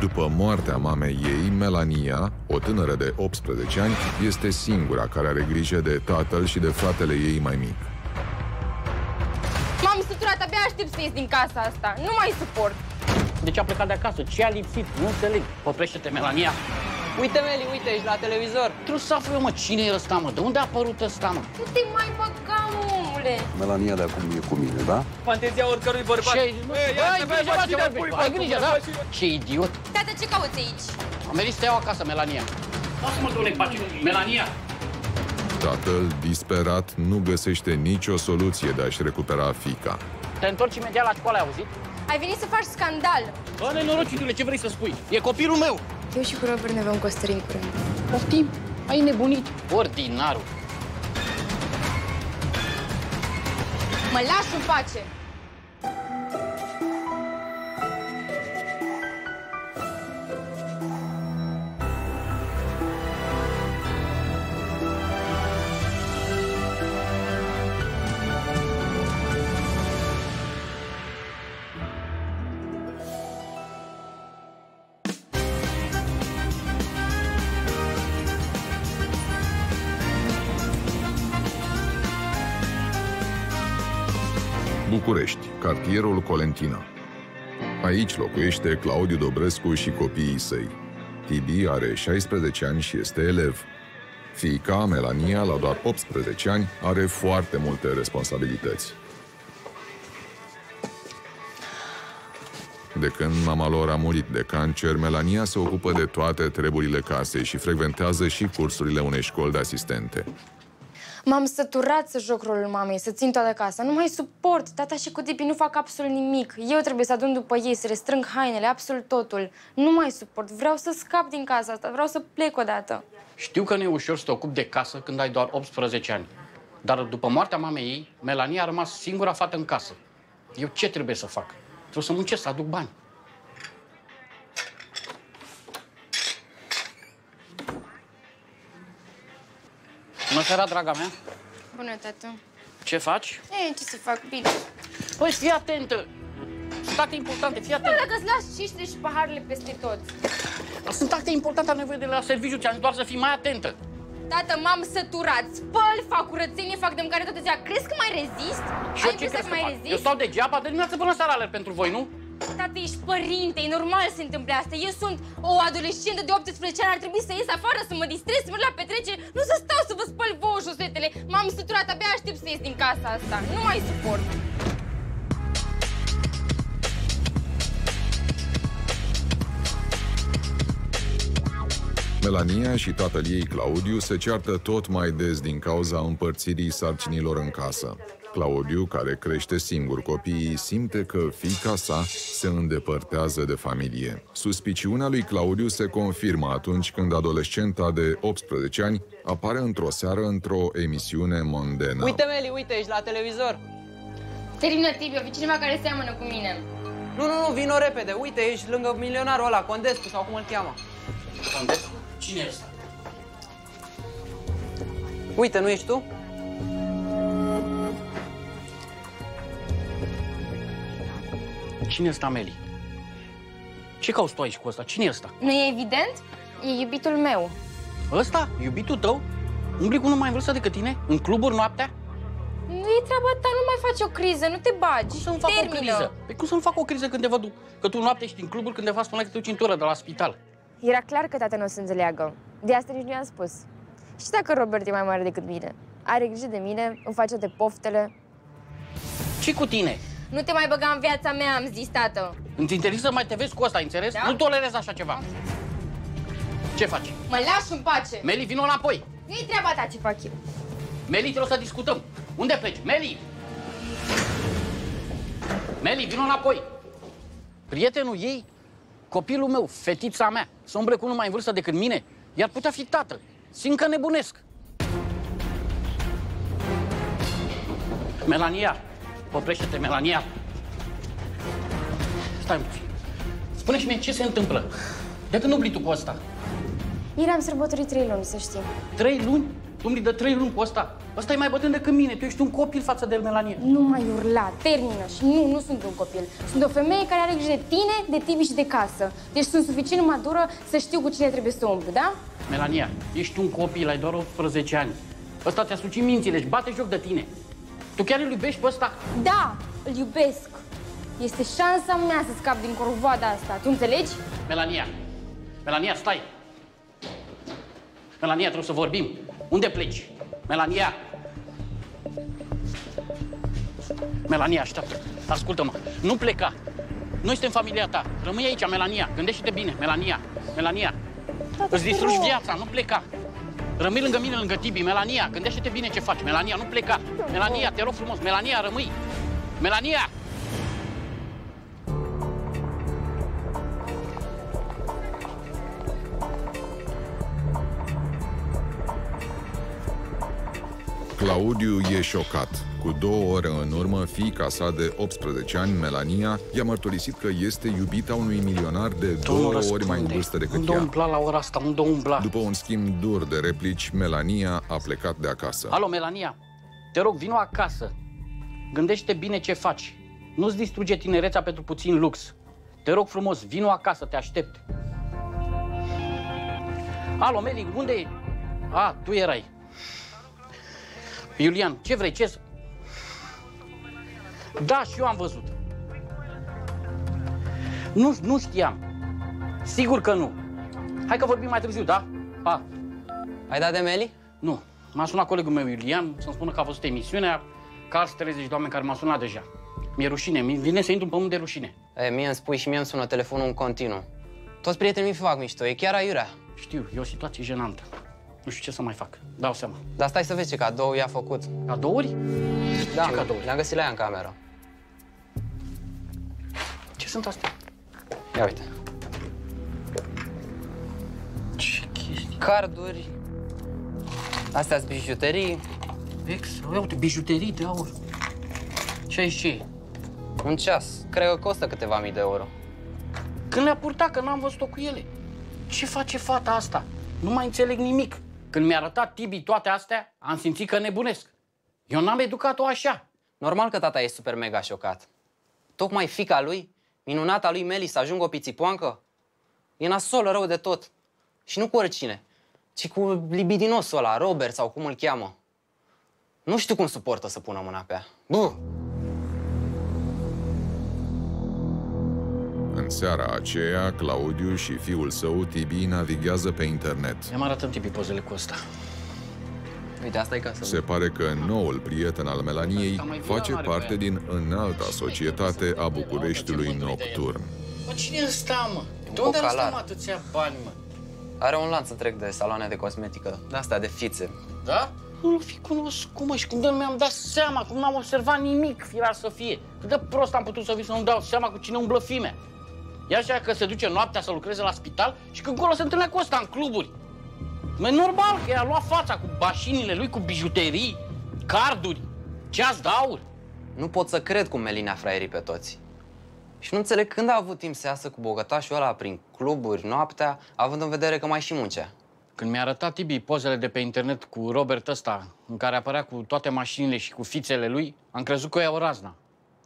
După moartea mamei ei, Melania, o tânără de 18 ani, este singura care are grijă de tatăl și de fratele ei mai mic. M-am săturat, abia aștept să ies din casa asta. Nu mai suport. De ce a plecat de acasă? Ce a lipsit? Nu înțeleg. Oprește-te, Melania. Uite, Meli, uite, ești la televizor. Trebuie să aflu eu, mă, cine e ăsta, mă? De unde a apărut ăsta, mă? Nu te mai băga, omule. Melania de acum e cu mine, da? Fantezia oricărui bărbat. Ce? Ei, ia Ai să grijă, vezi, mă, cine ce pui, vorbești. Ai bă, grijă, cum da? vezi și eu. Ce idiot. Tata, ce cauți aici? Am venit să te iau acasă, Melania. Lasă-mă, domnule, pace. Melania. Tatăl, disperat, nu găsește nicio soluție de a-și recupera fica. Te întorci imediat la școală, ai auzit? Ai venit să faci scandal. Bă, nenorocitule, ce vrei să spui? E copilul meu. Eu și cu Robert ne vom căsători în curând. Poftim, ai nebunit. Ordinarul. Mă lași în pace. București, cartierul Colentina. Aici locuiește Claudiu Dobrescu și copiii săi. Tibi are 16 ani și este elev. Fiica, Melania, la doar 18 ani, are foarte multe responsabilități. De când mama lor a murit de cancer, Melania se ocupă de toate treburile casei și frecventează și cursurile unei școli de asistente. M-am săturat să joc rolul mamei, să țin toată casa. Nu mai suport. Tata și cu Tipi nu fac absolut nimic. Eu trebuie să adun după ei, să restrâng hainele, absolut totul. Nu mai suport. Vreau să scap din casa asta. Vreau să plec odată. Știu că nu e ușor să te ocupi de casă când ai doar 18 ani. Dar după moartea mamei ei, Melania a rămas singura fată în casă. Eu ce trebuie să fac? Trebuie să muncesc, să aduc bani. Bună seara, draga mea! Bună, tată. Ce faci? Ei, ce să fac? Bine. Păi, fii atentă! Sunt acte importante, fii Nu, atentă! dacă îți lași ciștele și paharele peste tot. Sunt acte importante, am nevoie de la serviciu, ți-am zis doar să fii mai atentă. Tată, m-am săturat. Spăl, fac curățenie, fac de mâncare toată ziua. Crezi că mai rezist? Și eu Ai ce vrut crezi să că mai fac? Eu rezist? stau degeaba de dimineață până seara alerg pentru voi, nu? Tată, ești părinte, e normal să se întâmple asta. Eu sunt o adolescentă de 18 ani, ar trebui să ies afară, să mă distrez, să merg la petrecere, nu să stau să vă spăl vouă șosetele. M-am săturat, abia aștept să ies din casa asta. Nu mai suport. Melania și tatăl ei, Claudiu, se ceartă tot mai des din cauza împărțirii sarcinilor în casă. Claudiu, care crește singur copiii, simte că fiica sa se îndepărtează de familie. Suspiciunea lui Claudiu se confirmă atunci când adolescenta de 18 ani apare într-o seară într-o emisiune mondenă. Uite, Meli, uite, ești la televizor. Termină, Tibi, o cineva care seamănă cu mine. Nu, nu, nu, vino repede. Uite, ești lângă milionarul ăla, Condescu sau cum îl cheamă. Cine e ăsta? Uite, nu ești tu? Cine e ăsta, Meli? Ce cauți tu aici cu ăsta? Cine e ăsta? Nu e evident? E iubitul meu. Ăsta? Iubitul tău? Umbli cu unul mai în vârstă decât tine? În cluburi noaptea? Nu e treaba ta, nu mai faci o criză, nu te bagi. Cum să nu fac Termină. o criză? Păi cum să nu fac o criză când te văd că tu noapte ești în cluburi când te faci până la câte o cintură de la spital? Era clar că tata nu o să înțeleagă. De asta nici nu i-am spus. Și dacă Robert e mai mare decât mine? Are grijă de mine, îmi face de poftele. ce cu tine? Nu te mai băga în viața mea, am zis, tată. Îți interzic să mai te vezi cu ăsta, înțeles? Da. Nu tolerez așa ceva. Ce faci? Mă lași în pace. Meli, vino înapoi! Nu-i treaba ta ce fac eu. Meli, trebuie să discutăm. Unde pleci? Meli! Meli, vino înapoi! Prietenul ei, copilul meu, fetița mea, să umble cu unul mai în vârstă decât mine, iar putea fi tată. Simt că nebunesc. Melania, oprește-te, Melania. Stai un pic. Spune-și mie ce se întâmplă. De când umbli tu cu ăsta? Ieri am sărbătorit trei luni, să știi. Trei luni? Tu îmi dă trei luni cu ăsta. Ăsta e mai bătrân decât mine. Tu ești un copil față de el, Melania. Nu mai urla, termină și nu, nu sunt un copil. Sunt o femeie care are grijă de tine, de Tibi și de casă. Deci sunt suficient madură să știu cu cine trebuie să umplu, da? Melania, ești un copil, ai doar 18 ani. Ăsta ți-a sucit mințile și bate joc de tine. Tu chiar îl iubești pe ăsta? Da, îl iubesc. Este șansa mea să scap din corvoada asta. Tu înțelegi? Melania, Melania, stai! Melania, trebuie să vorbim. Unde pleci? Melania! Melania, așteaptă. Ascultă-mă. Nu pleca. Noi suntem familia ta. Rămâi aici, Melania. Gândește-te bine. Melania. Melania. Tata, Îți te distrugi rog. viața. Nu pleca. Rămâi lângă mine, lângă Tibi. Melania, gândește-te bine ce faci. Melania, nu pleca. Melania, te rog frumos. Melania, rămâi. Melania! Claudiu e șocat. Cu două ore în urmă, fiica sa de 18 ani, Melania, i-a mărturisit că este iubita unui milionar de două ori mai în vârstă decât Unde ea. umbla la ora asta? Unde umbla? După un schimb dur de replici, Melania a plecat de acasă. Alo, Melania, te rog, vino acasă. Gândește bine ce faci. Nu-ți distruge tinerețea pentru puțin lux. Te rog frumos, vino acasă, te aștept. Alo, Meli, unde e? A, tu erai. Iulian, ce vrei? Ce Da, și eu am văzut. Nu, nu știam. Sigur că nu. Hai că vorbim mai târziu, da? Pa. Ai dat de Meli? Nu. M-a sunat colegul meu, Iulian, să-mi spună că a văzut emisiunea, că alți 30 de oameni care m-au sunat deja. Mi-e rușine, mi vine să intru în pământ de rușine. E, mie îmi spui și mie îmi sună telefonul în continuu. Toți prietenii mi fac mișto, e chiar aiurea. Știu, e o situație jenantă. Nu știu ce să mai fac. Dau seama. Dar stai să vezi ce cadou i-a făcut. Cadouri? Da, Ce cadouri? le-am găsit la ea în cameră. Ce sunt astea? Ia uite. Ce chestii? Carduri. Astea sunt bijuterii. Ex, ia uite, bijuterii de aur. Ce ai ce? Un ceas. Cred că costă câteva mii de euro. Când le-a purtat, că n-am văzut-o cu ele. Ce face fata asta? Nu mai înțeleg nimic. Când mi-a arătat Tibi toate astea, am simțit că nebunesc. Eu n-am educat-o așa. Normal că tata e super mega șocat. Tocmai fica lui, minunata lui Meli, să ajungă o pițipoancă, e nasol rău de tot. Și nu cu oricine, ci cu libidinosul ăla, Robert sau cum îl cheamă. Nu știu cum suportă să pună mâna pe ea. Buh! În seara aceea, Claudiu și fiul său, Tibi, navighează pe internet. Mi-am arătat Tibi pozele cu ăsta. Uite, asta e casa. Se pare că noul prieten al Melaniei face parte din înalta societate a Bucureștiului nocturn. Mă, cine e ăsta, mă? De Un unde are bocalar. ăsta, mă, atâția bani, mă? Are un lanț întreg de saloane de cosmetică, de astea de fițe. Da? Nu-l fi cunoscut, mă, și cum de nu mi-am dat seama, cum n-am observat nimic, firar să fie. Cât de prost am putut să fiu să nu dau seama cu cine umblă fimea. E așa că se duce noaptea să lucreze la spital și când acolo se întâlnea cu ăsta în cluburi. E normal că i-a luat fața cu mașinile lui, cu bijuterii, carduri, ceas de aur. Nu pot să cred cum Melina fraierii pe toți. Și nu înțeleg când a avut timp să iasă cu bogătașul ăla prin cluburi noaptea, având în vedere că mai și muncea. Când mi-a arătat Tibi pozele de pe internet cu Robert ăsta, în care apărea cu toate mașinile și cu fițele lui, am crezut că o ia o razna.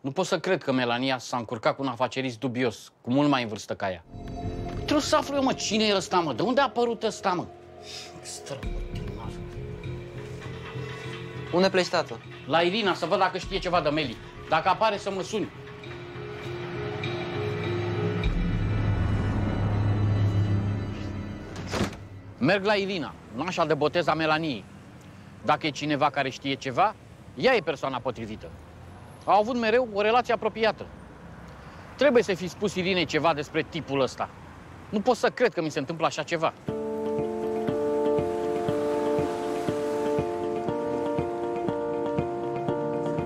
Nu pot să cred că Melania s-a încurcat cu un afacerist dubios, cu mult mai în vârstă ca ea. Trebuie să aflu eu, mă, cine e ăsta, mă? De unde a apărut ăsta, mă? Extraordinar. Unde pleci, tată? La Irina, să văd dacă știe ceva de Meli. Dacă apare, să mă suni. Merg la Irina, nașa de botez a Melaniei. Dacă e cineva care știe ceva, ea e persoana potrivită. Au avut mereu o relație apropiată. Trebuie să fi spus Irinei ceva despre tipul ăsta. Nu pot să cred că mi se întâmplă așa ceva.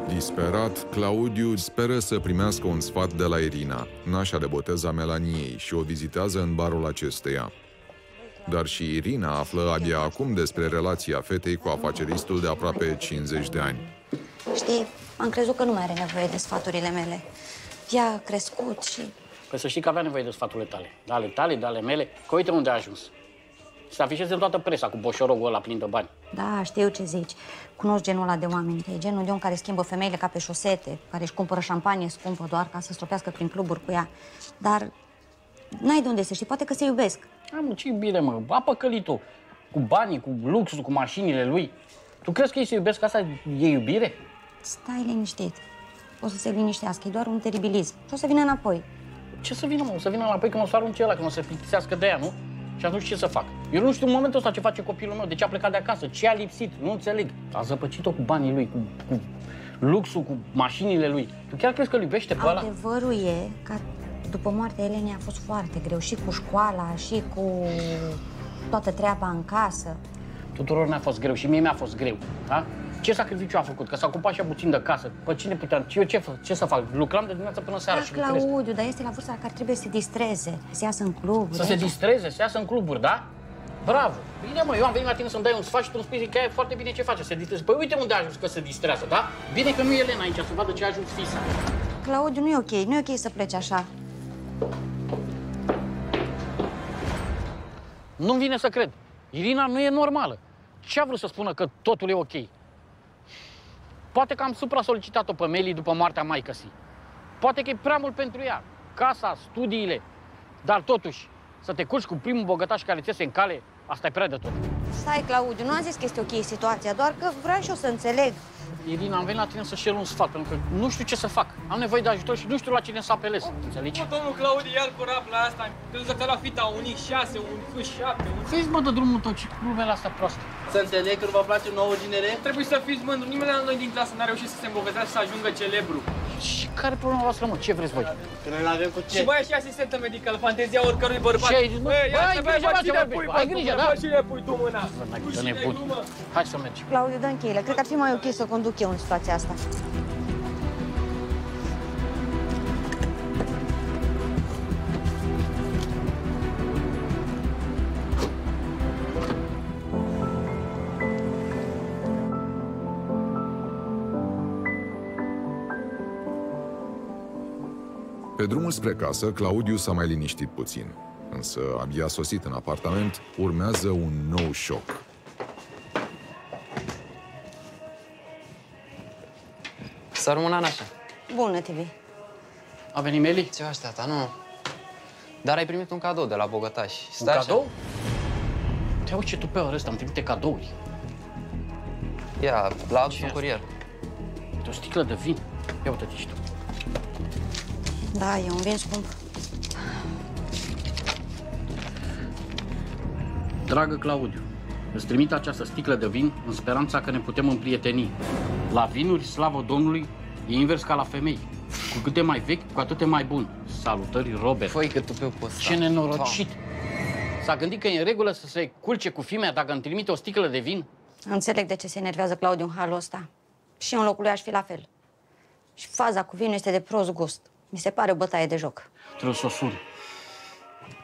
Disperat, Claudiu speră să primească un sfat de la Irina, nașa de botez a Melaniei, și o vizitează în barul acesteia. Dar și Irina află abia acum despre relația fetei cu afaceristul de aproape 50 de ani. Știi, am crezut că nu mai are nevoie de sfaturile mele. Ea a crescut și... Păi să știi că avea nevoie de sfaturile tale. De ale tale, de ale mele. Că uite unde a ajuns. Se afișeze în toată presa cu boșorogul ăla plin de bani. Da, știu ce zici. Cunosc genul ăla de oameni. E genul de om care schimbă femeile ca pe șosete, care își cumpără șampanie scumpă doar ca să stropească prin cluburi cu ea. Dar n-ai de unde să știi, poate că se iubesc. Hai mă, ce bine mă, a păcălit-o. Cu banii, cu luxul, cu mașinile lui. Tu crezi că ei se iubesc? Asta e iubire? Stai liniștit. O să se liniștească, e doar un teribilism. Și o să vină înapoi. Ce să vină, mă? O să vină înapoi când o să arunce ăla, când o să plictisească de ea, nu? Și atunci ce să fac? Eu nu știu în momentul ăsta ce face copilul meu, de ce a plecat de acasă, ce a lipsit, nu înțeleg. A zăpăcit-o cu banii lui, cu, cu luxul, cu mașinile lui. Tu chiar crezi că îl iubește pe ăla? Adevărul e că după moartea Elenei a fost foarte greu și cu școala, și cu toată treaba în casă. Tuturor ne-a fost greu și mie mi-a fost greu, da? Ce sacrificiu a făcut? Că s-a ocupat și puțin de casă. Pe cine puteam? Eu ce, fă- ce să fac? Lucram de dimineața până seara Da, și lucrez. Claudiu, dar este la vârsta la care trebuie să se distreze, să iasă în club. Să se distreze, să iasă în cluburi, da? Bravo! Bine, mă, eu am venit la tine să-mi dai un sfat și tu îmi spui că e foarte bine ce face, să se distreze. Păi uite unde a ajuns că se distrează, da? Bine că nu e Elena aici, să vadă ce a ajuns fisa. Claudiu, nu e ok, nu e ok să pleci așa. Nu-mi vine să cred. Irina nu e normală. Ce a vrut să spună că totul e ok? Poate că am supra-solicitat-o pe Meli după moartea maicăsii. Poate că e prea mult pentru ea. Casa, studiile. Dar totuși, să te culci cu primul bogătaș care ți iese în cale, asta e prea de tot. Stai, Claudiu, nu am zis că este ok situația, doar că vreau și eu să înțeleg. Irina, am venit la tine să-și iau un sfat, pentru că nu știu ce să fac. Am nevoie de ajutor și nu știu la cine să apelez. Înțelegi? Mă, domnul Claudiu, iar cu la asta. Crezi că la fita un X6, un Q7, un... Vezi, mă, de drumul tău, ce glumele astea proaste. Să înțeleg că nu vă place nouă genere? Trebuie să fiți mândru. Nimeni la noi din clasă n-a reușit să se îmbogățească să ajungă celebru. Și care e problema voastră, mă? Ce vreți voi? Că noi n-avem cu ce. Și mai e și asistentă medicală, fantezia oricărui bărbat. Ce ai zis, mă? Băi, ia Băi, să ai vezi, grijă, bă, mă, cine ce pui, vorbești. Ai bă, grijă, bă, da? cine pui tu mâna? N-ai Cu de cine nebun. glumă? Hai să mergem. Claudiu, dă încheile. Cred că ar fi mai ok să conduc eu în situația asta. Pe drumul spre casă, Claudiu s-a mai liniștit puțin. Însă, abia sosit în apartament, urmează un nou șoc. Să rămână așa. Bună, TV. A venit Meli? Ce faci, tata? Nu. Dar ai primit un cadou de la bogătaș. Un Stai așa. cadou? Te uiți ce tupeul ăsta, îmi trimite cadouri. Ia, la adus Ce un e curier. Uite, o sticlă de vin. Ia uite-te și tu. Da, e un vin scump. Dragă Claudiu, îți trimit această sticlă de vin în speranța că ne putem împrieteni. La vinuri, slavă Domnului, e invers ca la femei. Cu cât e mai vechi, cu atât e mai bun. Salutări, Robert. Foi că tu pe post. Ce nenorocit! S-a gândit că e în regulă să se culce cu fimea dacă îmi trimite o sticlă de vin? Înțeleg de ce se enervează Claudiu în halul ăsta. Și eu în locul lui aș fi la fel. Și faza cu vinul este de prost gust. Mi se pare o bătaie de joc. Trebuie să o sun.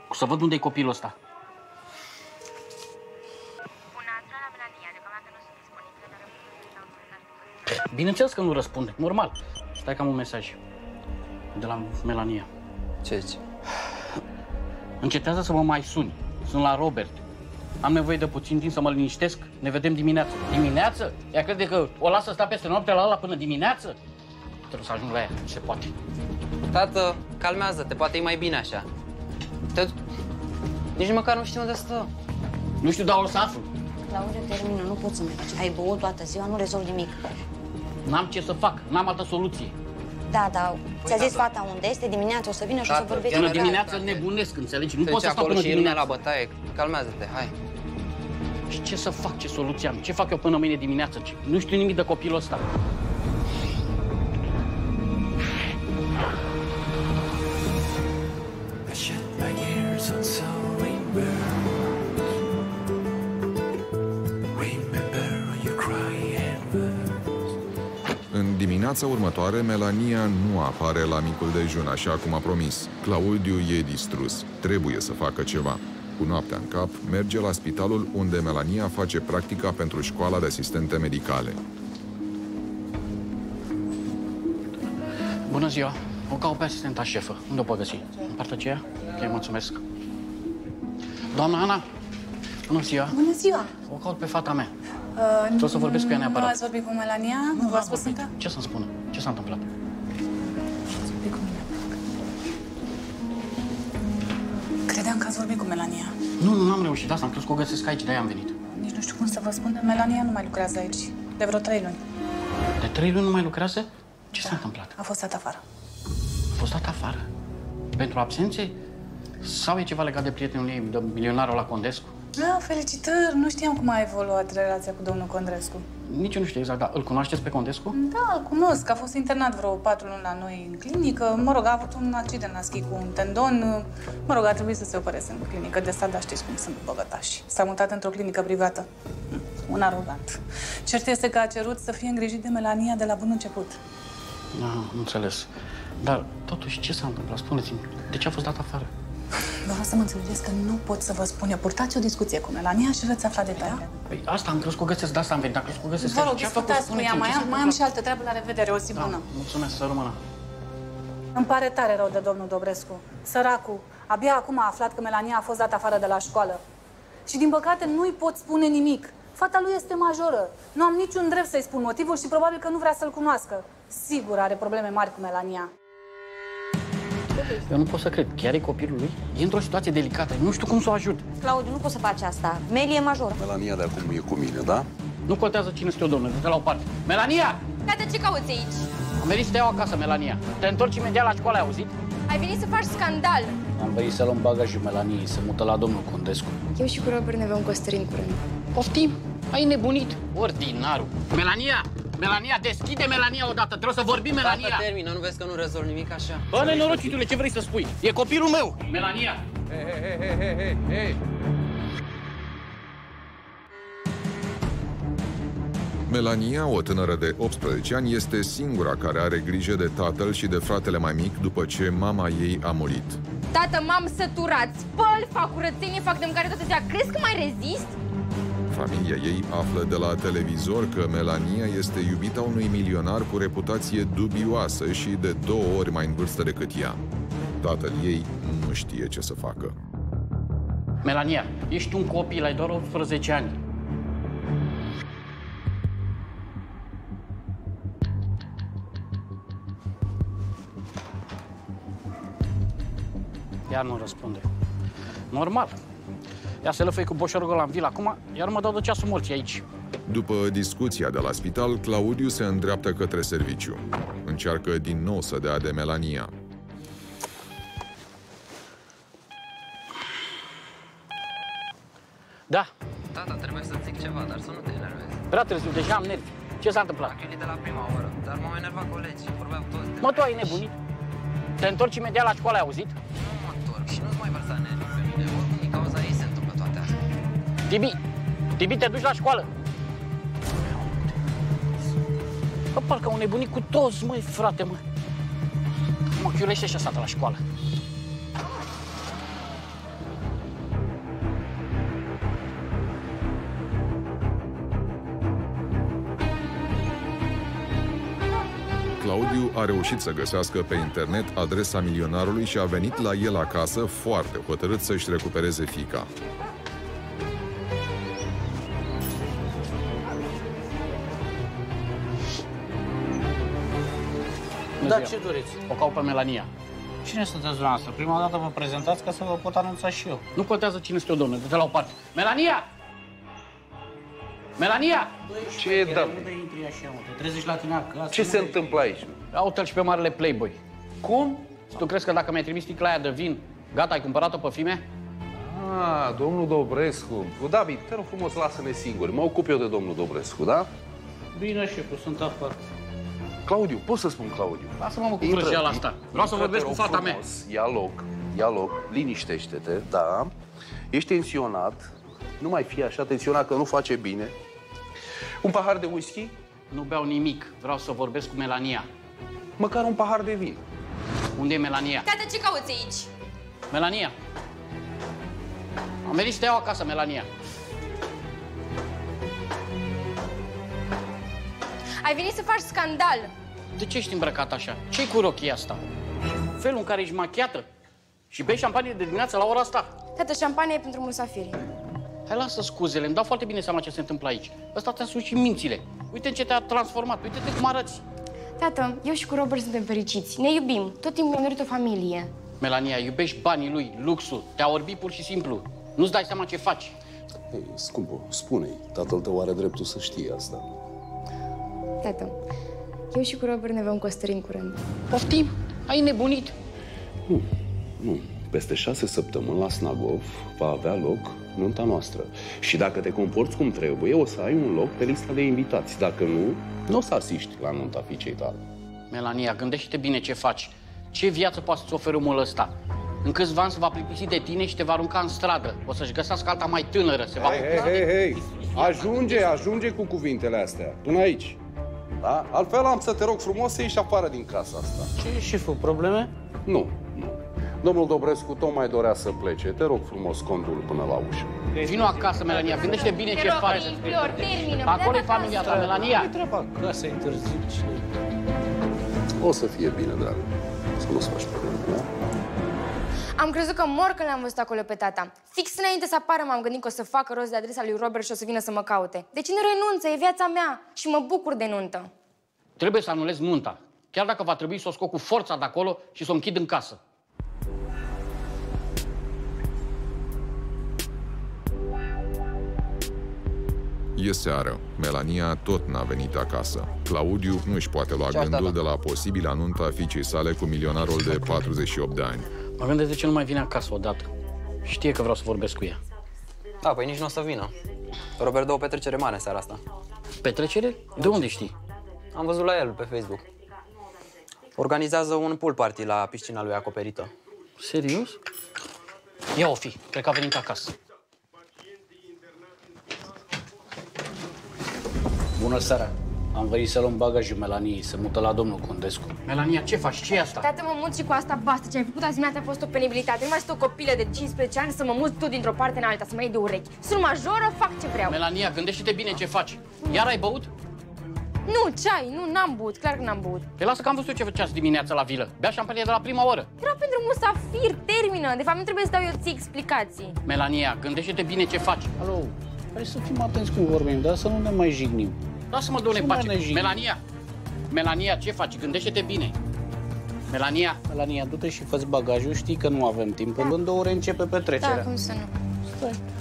O să văd unde e copilul ăsta. Bineînțeles că nu răspunde, normal. Stai că am un mesaj de la Melania. Ce zici? Încetează să mă mai suni. Sunt la Robert. Am nevoie de puțin timp să mă liniștesc. Ne vedem dimineața. Dimineață? Ea crede că o lasă să sta peste noaptea la ăla până dimineață? Trebuie să ajung la ea. Nu se poate. Tată, calmează-te, poate e mai bine așa. Te... Nici măcar nu știu unde stă. Nu știu, dar o să aflu. Claudiu, termină, nu poți să mergi. Ai băut toată ziua, nu rezolvi nimic. N-am ce să fac. N-am altă soluție. Da, da, ți-a zis tata. fata unde este, dimineața o să vină și o să Tată, vorbești. chiar Până era, dimineață frate. nebunesc, înțelegi? Nu Te pot duci să stau acolo până și lumea dimineața. la bătaie. Calmează-te, hai. Și ce să fac, ce soluție am? Ce fac eu până mâine dimineață? Ce- Nu știu nimic de copilul ăsta. Dimineața următoare, Melania nu apare la micul dejun, așa cum a promis. Claudiu e distrus. Trebuie să facă ceva. Cu noaptea în cap, merge la spitalul unde Melania face practica pentru școala de asistente medicale. Bună ziua! O caut pe asistenta șefă. Unde o pot găsi? În partea aceea? Ok, mulțumesc. Doamna Ana, bună ziua! Bună ziua! O caut pe fata mea. Uh, Vreau să vorbesc cu ea neapărat. Nu ați vorbit cu Melania? Nu, v-a spus încă? Ce să-mi spună? Ce s-a întâmplat? Ați vorbit cu mine. Credeam că ați vorbit cu Melania. Nu, nu, n-am reușit. Asta am crezut că o găsesc aici, de-aia am venit. Nici nu știu cum să vă spun, dar Melania nu mai lucrează aici. De vreo trei luni. De trei luni nu mai lucrează? Ce s-a întâmplat? A fost dat afară. A fost dat afară. Pentru absențe? Sau e ceva legat de prietenul ei, de milionarul la Condescu? Da, felicitări! Nu știam cum a evoluat relația cu domnul Condrescu. Nici eu nu știu exact, dar îl cunoașteți pe Condescu? Da, îl cunosc. A fost internat vreo patru luni la noi în clinică. Mă rog, a avut un accident la schi cu un tendon. Mă rog, a trebuit să se opereze în clinică de stat, dar știți cum sunt bogătași. S-a mutat într-o clinică privată. Un arogant. Cert este că a cerut să fie îngrijit de Melania de la bun început. Da, am înțeles. Dar, totuși, ce s-a întâmplat? Spuneți-mi, de ce a fost dat afară? Vă rog să mă înțelegeți că nu pot să vă spun. Eu purtați o discuție cu Melania și veți afla detalii. Păi asta am crezut că o găsesc, de asta am venit. Am crezut că o găsesc. Vă rog, Ce a făcut? discutați cu ea. Spuneți-mi, Mai ce s-a am, mai am întâmplat? și altă treabă. La revedere, o zi bună. Mulțumesc, să rămână. Îmi pare tare rău de domnul Dobrescu. Săracul, abia acum a aflat că Melania a fost dată afară de la școală. Și din păcate nu-i pot spune nimic. Fata lui este majoră. Nu am niciun drept să-i spun motivul și probabil că nu vrea să-l cunoască. Sigur are probleme mari cu Melania. Eu nu pot să cred. Chiar e copilul lui? E într-o situație delicată. Nu știu cum să o ajut. Claudiu, nu poți să faci asta. Meli e major. Melania de acum e cu mine, da? Nu contează cine este o domnă, de la o parte. Melania! Tată, ce cauți aici? Am venit să te iau acasă, Melania. Te întorci imediat la școală, ai auzit? Ai venit să faci scandal. Am venit să luăm bagajul Melaniei, să mută la domnul Condescu. Eu și cu Robert ne vom căsători în curând. Poftim? Ai nebunit? Ordinarul. Melania! Melania, deschide Melania odată. Trebuie să vorbim, Melania. Tată, termină, nu vezi că nu rezolv nimic așa? Bă, nenorocitule, ce vrei să spui? E copilul meu! Melania! Hei, hei, hei, hei, hei, hei! Melania, o tânără de 18 ani, este singura care are grijă de tatăl și de fratele mai mic după ce mama ei a murit. Tată, m-am săturat. Spăl, fac curățenie, fac de mâncare toată ziua. Crezi că mai rezist? Familia ei află de la televizor că Melania este iubita unui milionar cu reputație dubioasă și de două ori mai în vârstă decât ea. Tatăl ei nu știe ce să facă. Melania, ești un copil, ai doar 18 ani. Iar nu răspunde. Normal. Ea se lăfăi cu boșorogul la vila acum, iar mă dau de ceasul morții aici. După discuția de la spital, Claudiu se îndreaptă către serviciu. Încearcă din nou să dea de Melania. Da, Tata, trebuie să zic ceva, dar să nu te enervezi. prea târziu, deja am nervi. Ce s-a întâmplat? Am chiulit de la prima oră, dar m-au enervat colegii, vorbeau toți de... Mă, tu ai nebunit? Te întorci imediat la școală, ai auzit? Tibi, Tibi, te duci la școală. Bă, parcă au nebunit cu toți, măi, frate, mă. Mă chiulește și asta la școală. Claudiu a reușit să găsească pe internet adresa milionarului și a venit la el acasă foarte hotărât să-și recupereze fica. Ce doriți? O caut pe Melania. Cine sunteți dumneavoastră? Prima dată vă prezentați ca să vă pot anunța și eu. Nu contează cine este o domnă, de la o parte. Melania! Melania! Ce e, da? Unde intri așa, mă? Te trezești la tine acasă? Ce se întâmplă aici? Aută-l și pe marele Playboy. Cum? Tu crezi că dacă mi-ai trimis sticla aia de vin, gata, ai cumpărat-o pe fime? Ah, domnul Dobrescu. David, te rog frumos, lasă-ne singuri. Mă ocup eu de domnul Dobrescu, da? Bine, șeful, sunt afară. Claudiu, pot să spun Claudiu? Lasă-mă mă cu Intră, vrăjeala in- asta. Vreau să intră, vorbesc te cu rog fata mea. frumos. Ia loc, ia loc, liniștește-te, da? Ești tensionat, nu mai fi așa tensionat că nu face bine. Un pahar de whisky? Nu beau nimic. Vreau să vorbesc cu Melania. Măcar un pahar de vin. Unde e Melania? Tată, ce cauți aici? Melania! Am venit să te iau acasă, Melania. Ai venit să faci scandal. De ce ești îmbrăcat așa? Ce-i cu rochia asta? Felul în care ești machiată și bei șampanie de dimineață la ora asta. Tată, șampanie e pentru musafiri. Hai lasă scuzele, îmi dau foarte bine seama ce se întâmplă aici. Ăsta ți-a sus și mințile. Uite în ce te-a transformat, uite-te cum arăți. Tată, eu și cu Robert suntem fericiți. Ne iubim. Tot timpul am dorit o familie. Melania, iubești banii lui, luxul, te-a orbit pur și simplu. Nu-ți dai seama ce faci. Ei, scumpă, spune-i. Tatăl tău are dreptul să știe asta. Tată, eu și cu Robert ne vom căsători în curând. Poftim? Ai nebunit? Nu, nu. Peste șase săptămâni la Snagov va avea loc nunta noastră. Și dacă te comporți cum trebuie, o să ai un loc pe lista de invitați. Dacă nu, nu o să asiști la nunta fiicei tale. Melania, gândește-te bine ce faci. Ce viață poate să-ți ofere omul ăsta? În câțiva ani se va plictisi de tine și te va arunca în stradă. O să-și găsească alta mai tânără, se va Hei, hei, bucura hei, de... hei! Ajunge, ajunge cu cuvintele astea. Până aici. Da? Altfel am să te rog frumos să ieși afară din casa asta. Ce e șeful, probleme? Nu, nu. Domnul Dobrescu tocmai dorea să plece. Te rog frumos, condul până la ușă. Vino acasă, Melania, gândește bine ce rog, faci. Flor, termină. Acolo e familia ta, Melania. treaba acasă, e târziu. cine- O să fie bine, dragă. Să nu-ți faci probleme, da? Am crezut că mor când l-am văzut acolo pe tata. Fix înainte să apară m-am gândit că o să facă rost de adresa lui Robert și o să vină să mă caute. Deci nu renunță, e viața mea și mă bucur de nuntă. Trebuie să anulez nunta. Chiar dacă va trebui să o scot cu forța de acolo și să o închid în casă. E seară. Melania tot n-a venit acasă. Claudiu nu își poate lua Ce-aș gândul tata? de la posibila anunta fiicei sale cu milionarul de 48 de ani. Mă gândesc de ce nu mai vine acasă odată. Știe că vreau să vorbesc cu ea. Da, păi nici nu o să vină. Robert dă o petrecere mare seara asta. Petrecere? De unde știi? Am văzut la el pe Facebook. Organizează un pool party la piscina lui acoperită. Serios? Ia o fi, cred că a venit acasă. Bună seara. Am venit să luăm bagajul Melaniei, să mută la domnul Condescu. Melania, ce faci? ce e asta? Tată, mă mut și cu asta basta. Ce ai făcut azi dimineața a fost o penibilitate. Nu mai sunt o copilă de 15 ani să mă mut tu dintr-o parte în alta, să mă iei de urechi. Sunt majoră, fac ce vreau. Melania, gândește-te bine ce faci. Iar ai băut? Nu, ceai, nu, n-am băut, clar că n-am băut. Te lasă că am văzut ce făceați dimineața la vilă. Bea șampanie de la prima oră. Era pentru musafir, termină. De fapt, nu trebuie să dau eu ție explicații. Melania, gândește-te bine ce faci. Alo, hai să fim atenți când vorbim, dar să nu ne mai jignim. Lasă-mă, doamne, Ce în pace. mai ne jigni? Melania, Melania, ce faci? Gândește-te bine. Melania, Melania, du-te și fă bagajul, știi că nu avem timp. În în două ore începe petrecerea. Da, cum să nu.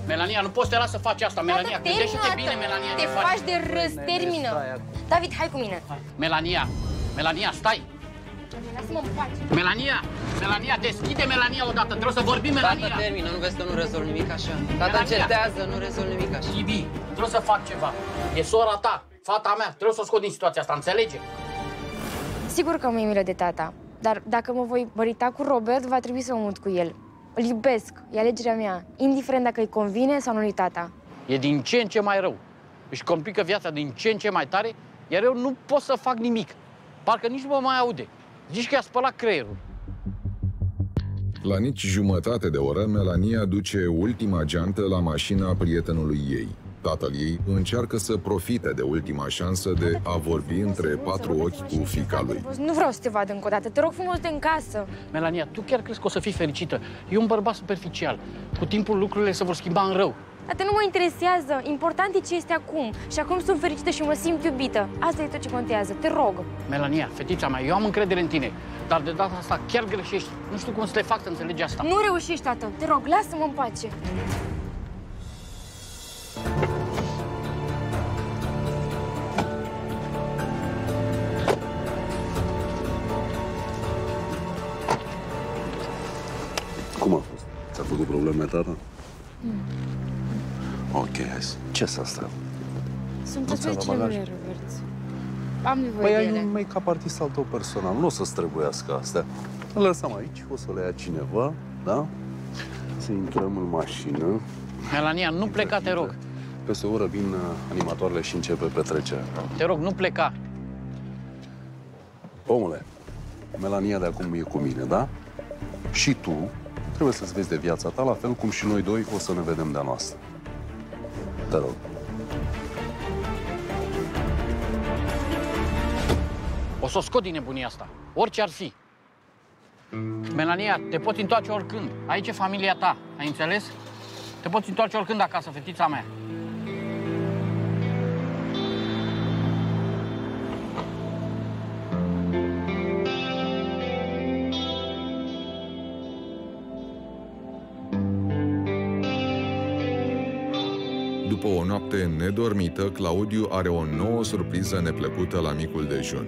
Melania, nu poți să te las să faci asta. Melania, Tată, gândește-te termină, bine, Melania, Te ce faci. faci de râs, termină. David, hai cu mine. Melania, Melania, stai. Lasă-mă în pace. Melania, Melania, deschide Melania odată. Trebuie să vorbim, Tata, Melania. termină, nu vezi că nu rezolv nimic așa. Tata, Melania. încetează, nu rezolv nimic așa. Ibi, trebuie să fac ceva. E sora ta, fata mea. Trebuie să o scot din situația asta, înțelege? Sigur că mi-e milă de tata, dar dacă mă voi mărita cu Robert, va trebui să mă mut cu el. Îl iubesc, e alegerea mea, indiferent dacă îi convine sau nu-i tata. E din ce în ce mai rău. Își complică viața din ce în ce mai tare, iar eu nu pot să fac nimic. Parcă nici nu mă mai aude. Zici că i-a spălat creierul. La nici jumătate de oră, Melania duce ultima geantă la mașina prietenului ei. Tatăl ei încearcă să profite de ultima șansă de a vorbi între patru ochi cu fica lui. Nu vreau să te vad încă o dată, te rog frumos de în casă. Melania, tu chiar crezi că o să fii fericită? E un bărbat superficial. Cu timpul lucrurile se vor schimba în rău. Tată, nu mă interesează, important e ce este acum. Și acum sunt fericită și mă simt iubită. Asta e tot ce contează, te rog. Melania, fetița mea, eu am încredere în tine. Dar de data asta chiar greșești. Nu știu cum să te fac să înțelegi asta. Nu reușești, tată, te rog, lasă-mă în pace. Făcut probleme, tata? Ok, hai să... ce să asta? Sunt Nu ți-a luat bagaj? vecinule, Robert. Am nevoie Păi de ai ele. un make-up artist al tău personal, nu o să-ți trebuiască astea. Îl lăsăm aici, o să le ia cineva, da? Să intrăm în mașină. Melania, nu pleca, te rog. Peste o oră vin uh, animatoarele și începe petrecerea. Te rog, nu pleca. Omule, Melania de acum e cu mine, da? Și tu trebuie să-ți vezi de viața ta, la fel cum și noi doi o să ne vedem de-a noastră. Te rog. O să o scot din nebunia asta. Orice ar fi. Melania, te poți întoarce oricând. Aici e familia ta. Ai înțeles? Te poți întoarce oricând acasă, fetița mea. După o noapte nedormită, Claudiu are o nouă surpriză neplăcută la micul dejun.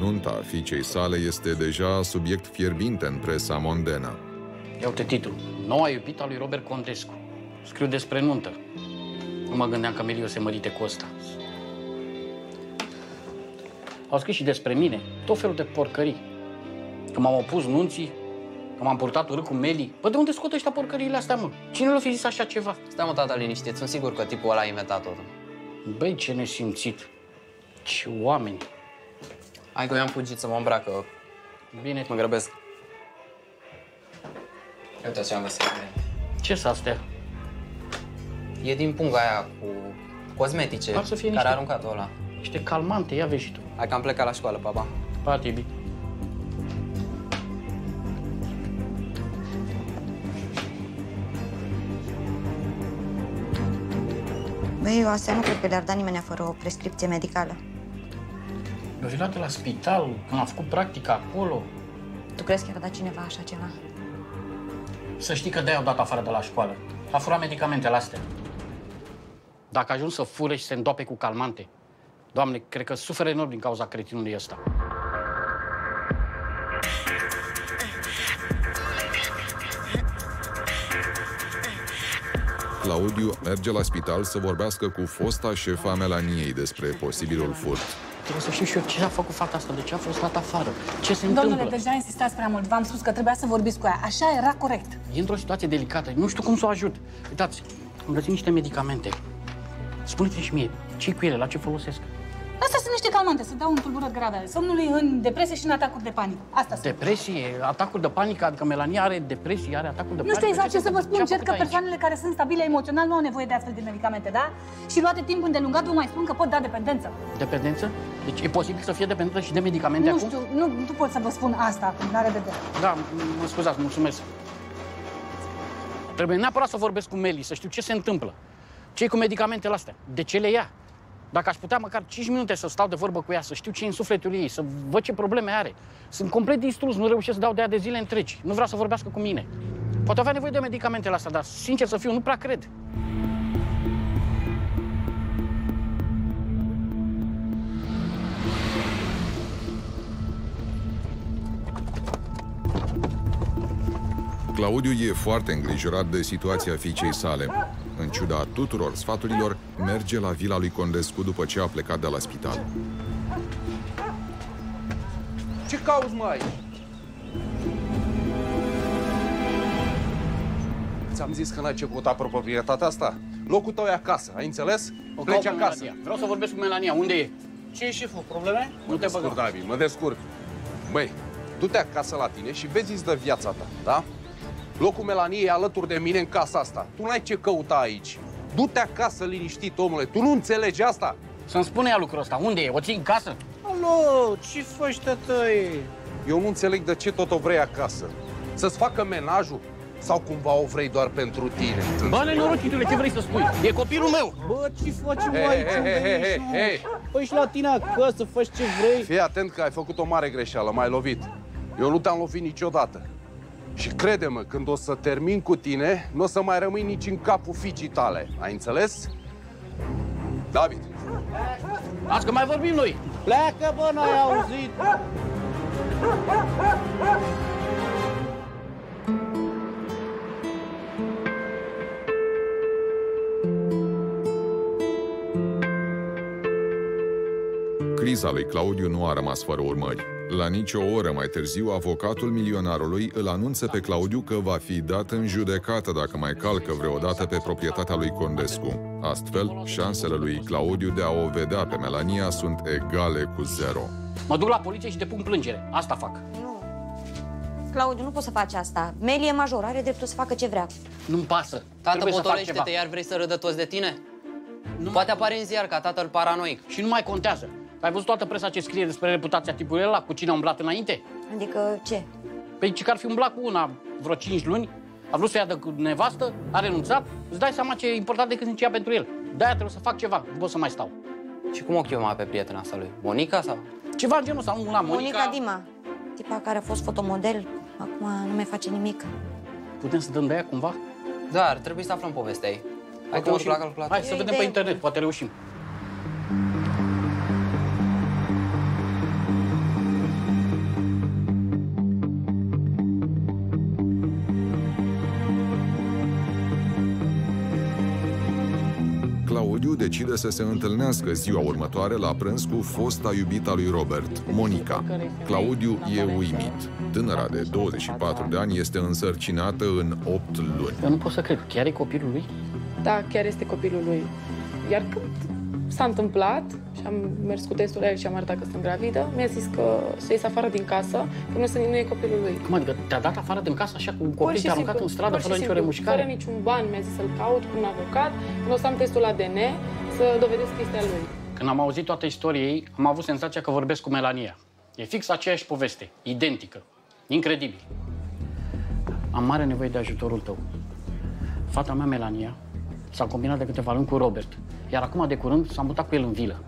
Nunta fiicei sale este deja subiect fierbinte în presa mondenă. Ia uite titlul. Noua iubită a lui Robert Contescu. Scriu despre nuntă. Nu mă gândeam că Melio se mărite cu ăsta. Au scris și despre mine tot felul de porcării. Că m-am opus nunții, că m-am purtat urât cu Meli. Bă, de unde scot ăștia porcăriile astea, mă? Cine l-a fi zis așa ceva? Stai mă, tata, liniștit. Sunt sigur că tipul ăla a inventat totul. Băi, ce nesimțit. Ce oameni. Hai că eu am fugit să mă îmbracă. Bine. Mă grăbesc. Uite ce am găsit. ce sunt astea? E din punga aia cu cosmetice Par să fie care niște- a aruncat-o ăla. Niște calmante, ia vezi și tu. Hai că am plecat la școală, papa. Pa, Tibi. Băi, eu astea nu cred că le-ar da nimeni fără o prescripție medicală. Eu fi luat la spital, când am făcut practica acolo. Tu crezi că ar da cineva așa ceva? Să știi că de-aia o dat afară de la școală. A furat medicamentele astea. Dacă ajung să fure și se îndoape cu calmante, Doamne, cred că suferă enorm din cauza cretinului ăsta. Claudiu merge la spital să vorbească cu fosta șefa Melaniei despre posibilul furt. Trebuie să știu și eu ce a făcut fata asta, de ce a fost dat afară, ce se Domnule, întâmplă. deja insistați prea mult. V-am spus că trebuia să vorbiți cu ea. Așa era corect. E într-o situație delicată, nu știu cum să o ajut. Uitați, am găsit niște medicamente. Spuneți-mi și mie, ce cu ele, la ce folosesc? Astea sunt niște calmante, să dau un tulburări grave ale somnului în depresie și în atacuri de panică. Asta sunt. Depresie, atacuri de panică, adică Melania are depresie, are atacuri de Nu panică. știu exact ce să vă a spun, făcut cer că aici? persoanele care sunt stabile emoțional nu au nevoie de astfel de medicamente, da? Și luate timp îndelungat, vă mai spun că pot da dependență. Dependență? Deci e posibil să fie dependentă și de medicamente Nu acum? știu, nu, nu pot să vă spun asta acum, n-are de gând. Da, m- mă scuzați, mulțumesc. Trebuie neapărat să vorbesc cu Meli, să știu ce se întâmplă. ce cu medicamentele astea? De ce le ia? Dacă aș putea măcar 5 minute să stau de vorbă cu ea, să știu ce e în sufletul ei, să văd ce probleme are. Sunt complet distrus, nu reușesc să dau de ea de zile întregi. Nu vrea să vorbească cu mine. Poate avea nevoie de medicamentele astea, dar sincer să fiu, nu prea cred. Claudiu e foarte îngrijorat de situația fiicei sale. În ciuda tuturor sfaturilor, merge la vila lui Condescu după ce a plecat de la spital. Ce cauți, mai? Ți-am zis că n-ai ce căuta pe proprietatea asta? Locul tău e acasă, ai înțeles? O Pleci caut pe acasă. Melania. Vreau să vorbesc cu Melania. Unde e? Ce e șeful? Probleme? Mă descurc, David, mă descurc. Băi, du-te acasă la tine și vezi de viața ta, da? Locul Melaniei e alături de mine în casa asta. Tu n-ai ce căuta aici. Du-te acasă liniștit, omule. Tu nu înțelegi asta? Să-mi spune ea lucrul ăsta. Unde e? O ții în casă? Alo, ce faci, tătăi? Eu nu înțeleg de ce tot o vrei acasă. Să-ți facă menajul? Sau cumva o vrei doar pentru tine? Bă, nenorocitule, ce vrei să spui? E copilul meu! Bă, ce faci, Hei, mai? hei, hei, hei, hei, hei. Păi și la tine acasă, faci ce vrei. Fii atent că ai făcut o mare greșeală, m-ai lovit. Eu nu te-am lovit niciodată. Și crede-mă, când o să termin cu tine, nu o să mai rămâi nici în capul fiicii tale. Ai înțeles? David, Las că mai vorbim noi! Pleacă, bă, n-ai auzit? Criza lui Claudiu nu a rămas fără urmări. La nicio oră mai târziu, avocatul milionarului îl anunță pe Claudiu că va fi dat în judecată dacă mai calcă vreodată pe proprietatea lui Condescu. Astfel, șansele lui Claudiu de a o vedea pe Melania sunt egale cu zero. Mă duc la poliție și depun plângere. Asta fac. Nu. Claudiu, nu poți să faci asta. Meli e major, are dreptul să facă ce vrea. Nu-mi pasă. Tată, Trebuie să fac ceva. potolește-te, iar vrei să râdă toți de tine? Nu Poate apare în ziar ca tatăl paranoic. Și nu mai contează. Ai văzut toată presa ce scrie despre reputația tipului ăla, cu cine a umblat înainte? Adică ce? Păi ce că ar fi umblat cu una vreo 5 luni, A vrut să ia de nevastă, a renunțat, îți dai seama ce e important decât nici ea pentru el. De-aia trebuie să fac ceva, nu pot să mai stau. Și cum o chema pe prietena asta lui? Monica sau? Ceva în genul ăsta, nu la Monica. Monica Dima, tipa care a fost fotomodel, acum nu mai face nimic. Putem să dăm de ea cumva? Da, ar trebui să aflăm povestea ei. Hai că mă duc la calculator. Hai să vedem pe internet, poate reușim. Decide să se întâlnească ziua următoare la prânz cu fosta iubita lui Robert, Monica. Claudiu e uimit. Tânăra de 24 de ani este însărcinată în 8 luni. Eu nu pot să cred, chiar e copilul lui? Da, chiar este copilul lui. Iar când s-a întâmplat și am mers cu testul la el și am arătat că sunt gravidă, mi-a zis că să ies afară din casă, că nu, sunt, nu e copilul lui. Cum adică te-a dat afară din casă așa cu un Pur copil, și te-a aruncat simplu, în stradă pur și fără nicio simplu, remușcare? Fără niciun ban, mi-a zis să-l caut cu un avocat, când o să am testul ADN, să dovedesc că este al lui. Când am auzit toată istoria ei, am avut senzația că vorbesc cu Melania. E fix aceeași poveste, identică. Incredibil. Am mare nevoie de ajutorul tău. Fata mea, Melania, s-a combinat de câteva luni cu Robert, iar acum, de curând, s-a mutat cu el în vilă.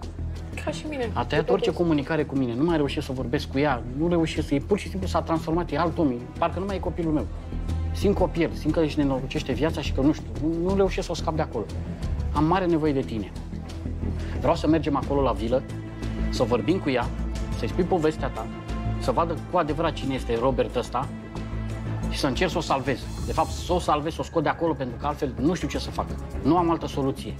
Ca și mine. A tăiat orice comunicare cu mine, nu mai reușesc să vorbesc cu ea, nu reușesc să... E pur și simplu s-a transformat, e alt om, e- parcă nu mai e copilul meu. Simt că o pierd, simt că își nenorocește viața și că, nu știu, nu, nu reușesc să o scap de acolo. Am mare nevoie de tine. Vreau să mergem acolo la vilă, să vorbim cu ea, să-i spui povestea ta, să vadă cu adevărat cine este Robert ăsta și să încerc să o salvez. De fapt, să o salvez, să o scot de acolo, pentru că altfel nu știu ce să fac. Nu am altă soluție.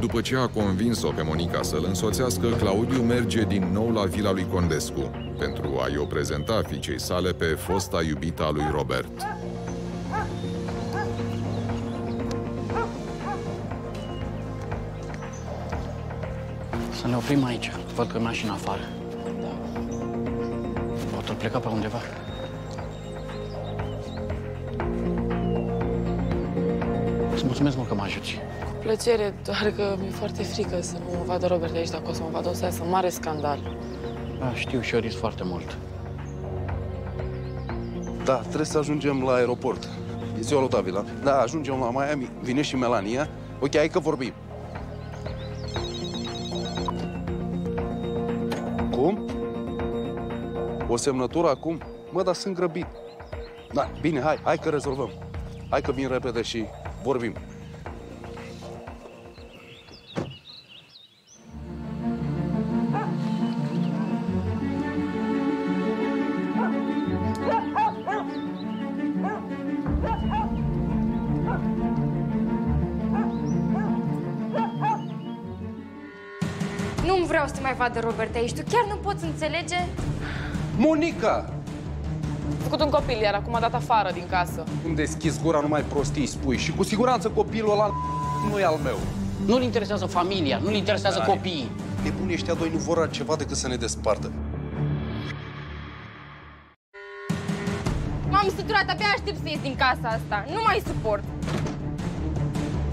După ce a convins-o pe Monica să-l însoțească, Claudiu merge din nou la vila lui Condescu pentru a-i o prezenta fiicei sale pe fosta iubita lui Robert. Oprim aici. Văd că e mașina afară. Da. Poate pleca pe undeva. Îți mulțumesc mult că mă ajuți. Plăcere, doar că mi-e foarte frică să nu mă vadă Robert de aici, dacă o să mă vadă, o să iasă un mare scandal. Da, știu și eu risc foarte mult. Da, trebuie să ajungem la aeroport. E ziua lui Davila. Da, ajungem la Miami. Vine și Melania. Ok, hai că vorbim. O semnătură acum? Mă, dar sunt grăbit. Da, bine, hai, hai că rezolvăm. Hai că vin repede și vorbim. Nu vreau să te mai vadă Robert aici. Tu chiar nu poți înțelege? Monica! Am făcut un copil, iar acum a dat afară din casă. Îmi deschizi gura, nu mai prostii spui. Și cu siguranță copilul ăla nu e al meu. Nu-l interesează familia, nu-l interesează Da. copiii. Nebunii ăștia doi nu vor altceva decât să ne despartă. M-am săturat, abia aștept să ies din casa asta. Nu mai suport.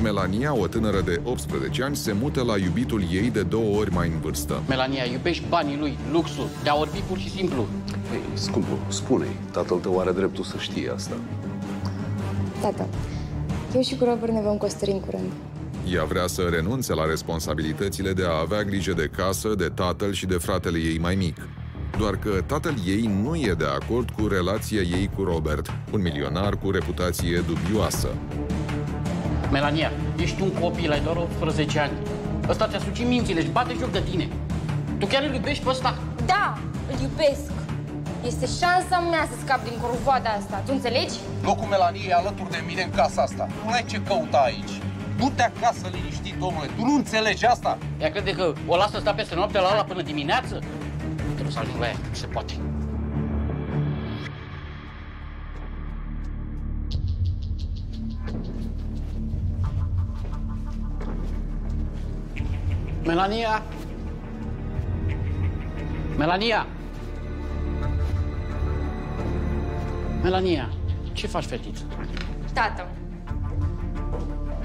Melania, o tânără de 18 ani, se mută la iubitul ei de două ori mai în vârstă. Melania, iubești banii lui, luxul, te-a orbit pur și simplu. Hei, scumpul, spune-i. Tatăl tău are dreptul să știe asta. Tata, eu și cu Robert ne vom căsători în curând. Ea vrea să renunțe la responsabilitățile de a avea grijă de casă, de tatăl și de fratele ei mai mic. Doar că tatăl ei nu e de acord cu relația ei cu Robert, un milionar cu reputație dubioasă. Melania, ești un copil, ai doar 18 ani. Ăsta ți-a sucit mințile și bate joc de tine. Tu chiar îl iubești pe ăsta? Da, îl iubesc. Este șansa mea să scap din corvoada asta. Tu înțelegi? Locul Melaniei e alături de mine în casa asta. Nu ai ce căuta aici. Du-te acasă liniștit, omule. Tu nu înțelegi asta? Ea crede că o lasă sta peste noapte la ala până dimineață? Trebuie să ajung la ea, cât se poate. Melania! Melania! Melania, ce faci, fetiță? Tată,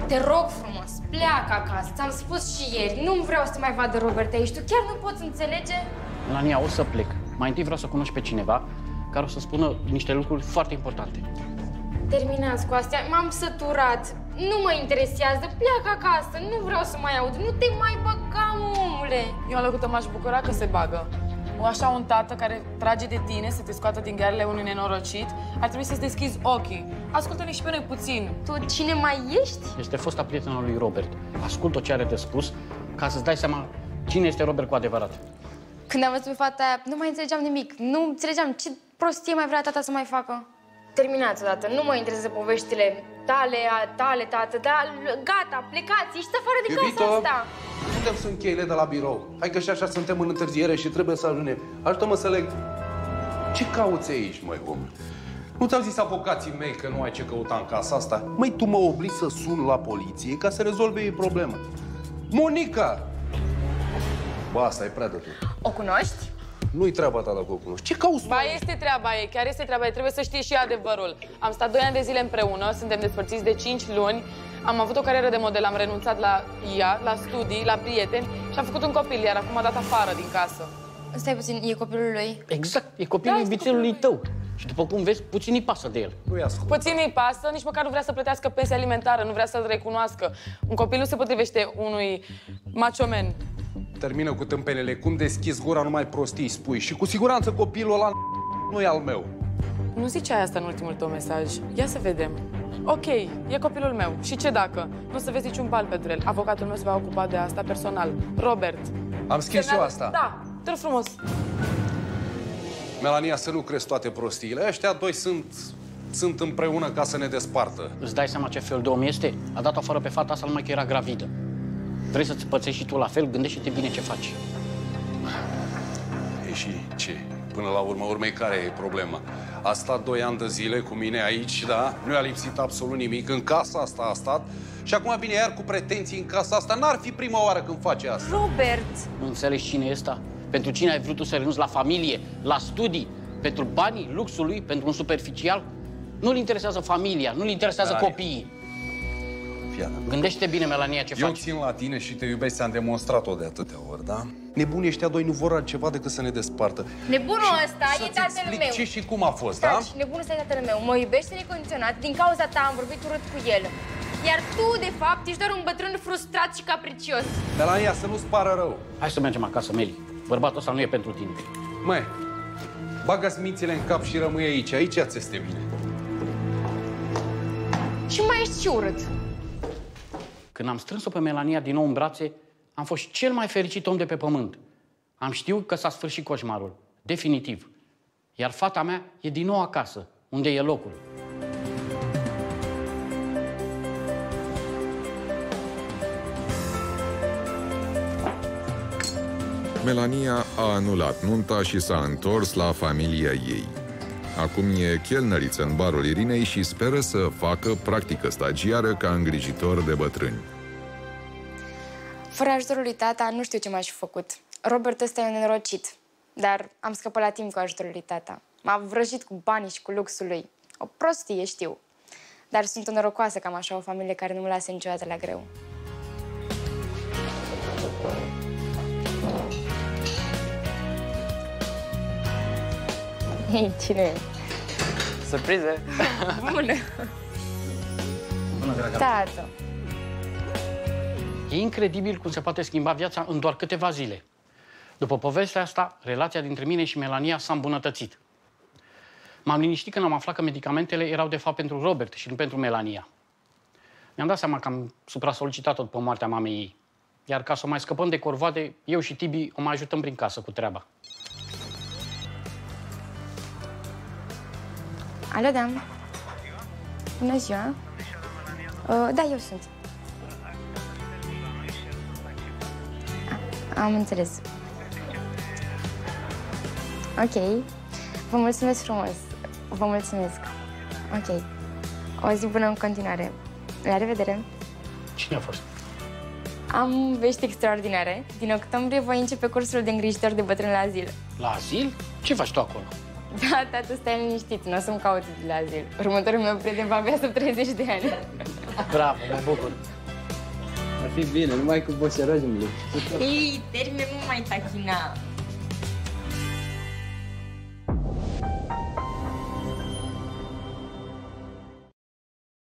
te rog frumos, pleacă acasă. Ți-am spus și ieri, nu vreau să mai vadă Robert aici. Tu chiar nu poți înțelege? Melania, o să plec. Mai întâi vreau să cunoști pe cineva care o să spună niște lucruri foarte importante. Terminați cu astea, m-am săturat. Nu mă interesează, pleacă acasă, nu vreau să mai aud. Nu te mai băga, omule. Eu în locul tău m-aș bucura că se bagă. O așa un tată care trage de tine să te scoată din ghearele unui nenorocit, ar trebui să-ți deschizi ochii. Ascultă-ne și pe noi puțin. Tu cine mai ești? Este fosta prietenă lui Robert. Ascultă ce are de spus ca să-ți dai seama cine este Robert cu adevărat. Când am văzut pe fata aia, nu mai înțelegeam nimic. Nu înțelegeam ce prostie mai vrea tata să mai facă. Terminați odată, nu mă interesează poveștile tale, a tale, tată, dar gata, plecați, ieșiți afară din casa Iubito, asta. unde sunt cheile de la birou? Hai că și așa suntem în întârziere și trebuie să ajungem. Ajută-mă să leg. Ce cauți aici, măi, om? Nu ți-au zis avocații mei că nu ai ce căuta în casa asta? Măi, tu mă obligi să sun la poliție ca să rezolve ei problema. Monica! Bă, asta e prea de tot. O cunoști? Nu-i treaba ta dacă o cunoști. Ce cauți tu? Ba, este treaba ei, chiar este treaba ei, trebuie să știi și adevărul. Am stat 2 ani de zile împreună, suntem despărțiți de 5 luni, am avut o carieră de model, am renunțat la ea, la studii, la prieteni și am făcut un copil, iar acum a dat afară din casă. Stai puțin, e copilul lui? Exact, e copilul iubițelului tău. Și după cum vezi, puțin îi pasă de el. Nu-i ascult. Puțin îi pasă, nici măcar nu vrea să plătească pensia alimentară, nu vrea să-l recunoască. Un copil nu se potrivește unui machoman. Termină cu tâmpenele. Cum deschizi gura, numai prostii spui. Și cu siguranță copilul ăla nu e al meu. Nu ziceai asta în ultimul tău mesaj. Ia să vedem. Ok, e copilul meu. Și ce dacă? Nu o să vezi niciun bal pentru el. Avocatul meu se va ocupa de asta personal. Robert. Am scris și eu Semnat- asta. Da, te rog frumos. Melania, să nu crezi toate prostiile. Ăștia doi sunt, sunt împreună ca să ne despartă. Îți dai seama ce fel de om este? A dat afară pe fata asta numai că era gravidă. Vrei să-ți pățești și tu la fel? Gândește-te bine ce faci. E și ce? Până la urmă, urmei, care e problema? A stat doi ani de zile cu mine aici, da? Nu i-a lipsit absolut nimic. În casa asta a stat. Și acum vine iar cu pretenții în casa asta. N-ar fi prima oară când face asta. Robert! Nu înțelegi cine e ăsta? Pentru cine ai vrut tu să renunți la familie, la studii, pentru banii, luxul lui, pentru un superficial? Nu-l interesează familia, nu-l interesează Melania. copiii. Fii atent. Gândește bine, Melania, ce Eu faci. țin la tine și te iubesc, ți-am demonstrat-o de atâtea ori, da? Nebunii ăștia doi nu vor altceva decât să ne despartă. Nebunul ăsta e Să-ți tatăl explic meu. ce și cum a fost, da? Taci, nebunul ăsta e tatăl meu. Mă iubește necondiționat, din cauza ta am vorbit urât cu el. Iar tu, de fapt, ești doar un bătrân frustrat și capricios. Melania, să nu-ți pară rău. Hai să mergem acasă, Meli. Bărbatul ăsta nu e pentru tine. Măi, bagă-ți mințile în cap și rămâi aici. Aici ți este bine. Și mai ești și urât. Când am strâns-o pe Melania din nou în brațe, am fost cel mai fericit om de pe pământ. Am știut că s-a sfârșit coșmarul. Definitiv. Iar fata mea e din nou acasă, unde e locul. Melania a anulat nunta și s-a întors la familia ei. Acum e chelnăriță în barul Irinei și speră să facă practică stagiară ca îngrijitor de bătrâni. Fără ajutorul lui tata, nu știu ce m-aș fi făcut. Robert ăsta e un nenorocit, dar am scăpat la timp cu ajutorul lui tata. M-a vrăjit cu banii și cu luxul lui. O prostie, știu. Dar sunt norocoasă că am așa o familie care nu mă lasă niciodată la greu. Hei, cine e? Surprize! Bună! Bună, dragă. Tată! E incredibil cum se poate schimba viața în doar câteva zile. După povestea asta, relația dintre mine și Melania s-a îmbunătățit. M-am liniștit când am aflat că medicamentele erau de fapt pentru Robert și nu pentru Melania. Mi-am dat seama că am supra-solicitat-o după moartea mamei ei. Iar ca să o mai scăpăm de corvoade, eu și Tibi o mai ajutăm prin casă cu treaba. Alo, da. Bună ziua. Uh, da, eu sunt. A, am înțeles. Ok. Vă mulțumesc frumos. Vă mulțumesc. Ok. O zi bună în continuare. La revedere. Cine a fost? Am vești extraordinare. Din octombrie voi începe cursul de îngrijitor de bătrân la azil. La azil? Ce faci tu acolo? Da, tată, stai liniștit, nu o să-mi caute de la azil. Următorul meu prieten va avea sub 30 de ani. Bravo, mă bucur. Ar fi bine, numai cu boșerăjul Ei, termină, nu mai tachina.